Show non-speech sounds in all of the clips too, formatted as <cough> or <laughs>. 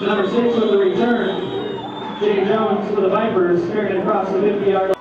Number six with the return, Jay Jones for the Vipers, carrying across the 50-yard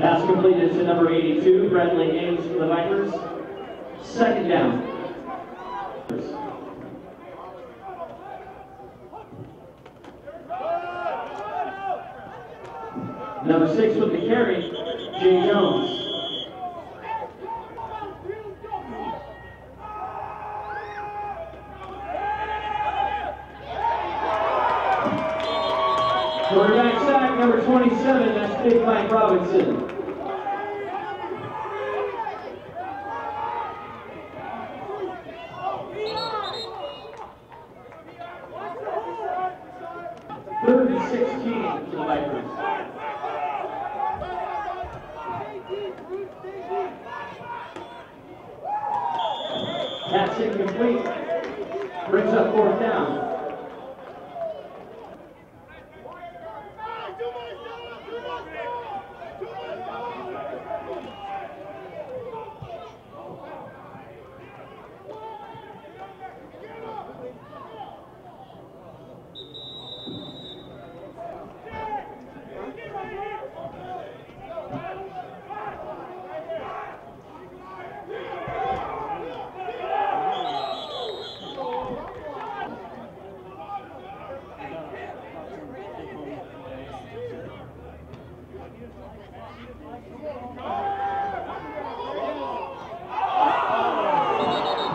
Pass completed to number 82, Bradley Ames for the Vipers. Second down. Number six with the carry, Jay Jones. Quarterback sack, number 27, that's Big Mike Robinson. Third and 16 for the Vipers. That's incomplete. Brings up fourth down.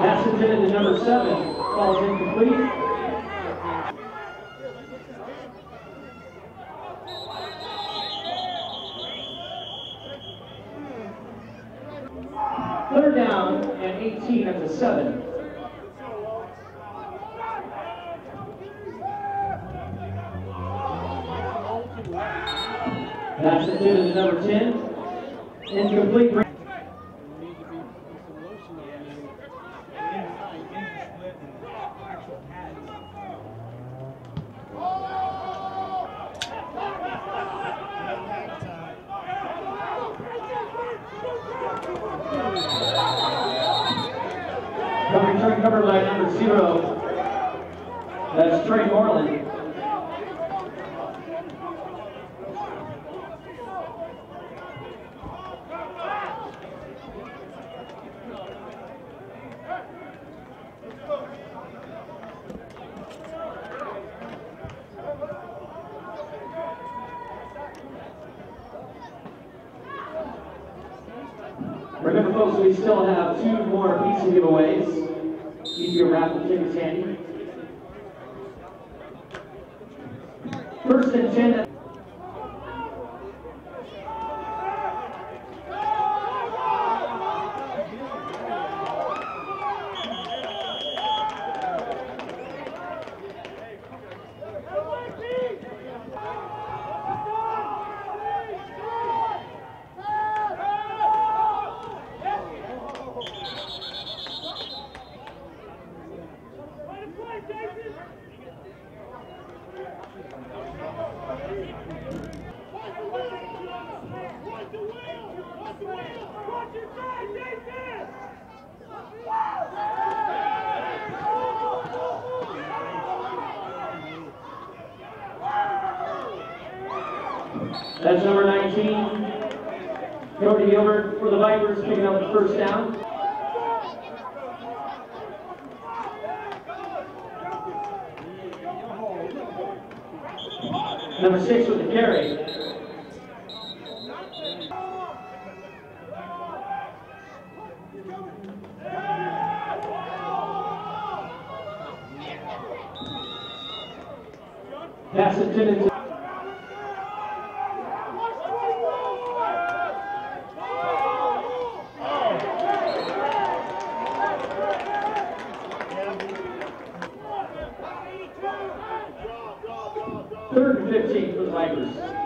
Pass intended to number seven, falls incomplete. Third down and 18 at the seven. Pass intended to number 10, incomplete. Cover by number zero. That's Trey Moreland. Remember, folks, we still have two more pizza giveaways. Keep your raffle tickets handy. First and ten. That's number 19. Cody Gilbert for the Vipers, picking up the first down. Number six with the carry. Pass intended to Third and 15 for the Vipers.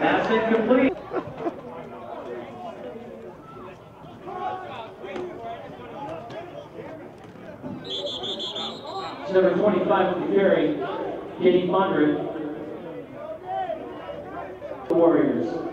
Pass incomplete. Number 25 for the Katie. The Warriors.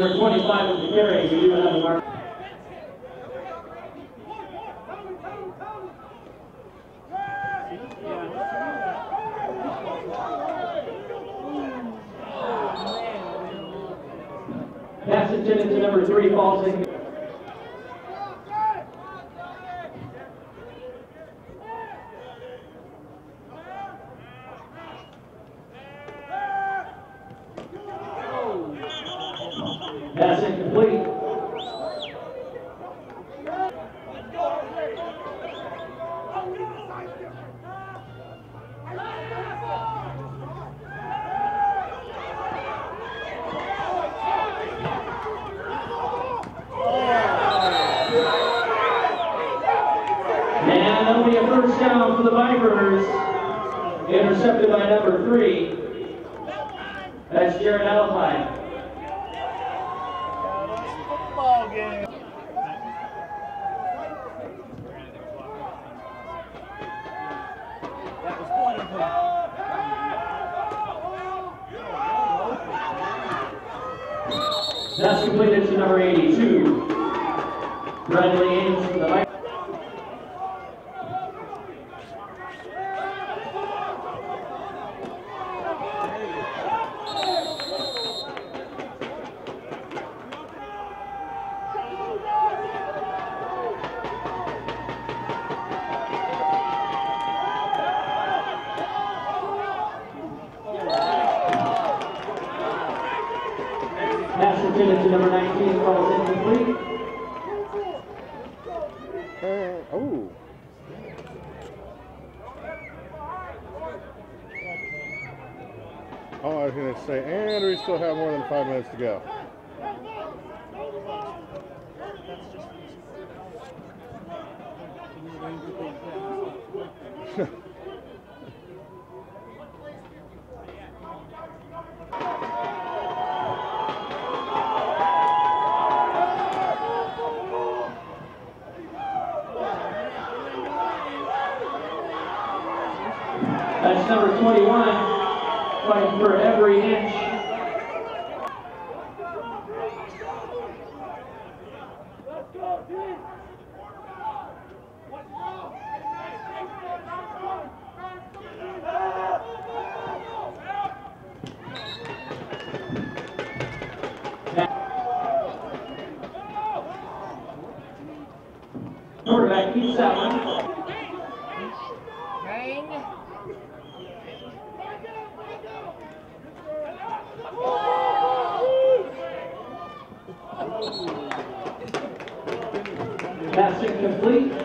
Number 25 for the carry, we do have a mark. Pass intended to number three, falls in. Pass incomplete. And a first down for the Vipers. Intercepted by number three. That's Jared Alpine. That's completed to number 82. Bradley Ames the number 19 falls incomplete. Uh, oh. Oh, I was going to say, and we still have more than five minutes to go. <laughs> That's number 21, fighting for every inch. Pass incomplete.